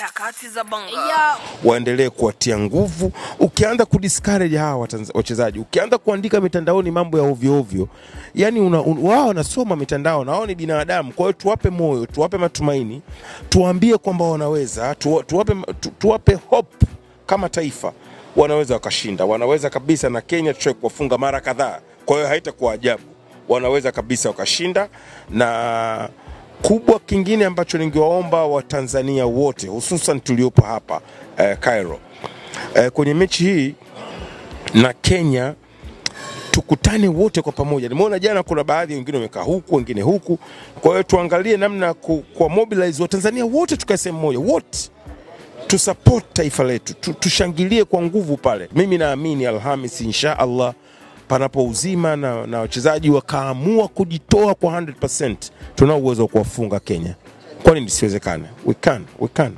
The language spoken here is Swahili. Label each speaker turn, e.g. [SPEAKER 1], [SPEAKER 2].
[SPEAKER 1] harakati za Banga
[SPEAKER 2] yeah.
[SPEAKER 3] waendelee kuwatia nguvu. Ukianza kudiscourage hawa wachezaji, ukianza kuandika mitandaoni mambo ya ovyo ovyo, yani una, un, wao wanasoma mitandao na wao ni binadamu. Kwa hiyo tuwape moyo, tuwape matumaini, tuwaambie kwamba wanaweza, tu, tuwape, tu, tuwape hope kama taifa, wanaweza wakashinda, wanaweza kabisa. Na Kenya tushai kuwafunga mara kadhaa, kwa hiyo haitakuwa ajabu, wanaweza kabisa wakashinda na kubwa kingine ambacho ningewaomba Watanzania wote hususan tuliopo hapa eh, Cairo eh, kwenye mechi hii na Kenya tukutane wote kwa pamoja. Nimeona jana kuna baadhi wengine wamekaa huku, wengine huku. Kwa hiyo tuangalie namna ya kwa mobilize Watanzania wote tukae sehemu moja, wote tusupport taifa letu, tushangilie kwa nguvu pale. Mimi naamini Alhamis insha Allah panapo uzima na, na wachezaji wakaamua kujitoa kwa 100%, tunao uwezo wa kuwafunga Kenya. Kwani nisiwezekane? We can, we can.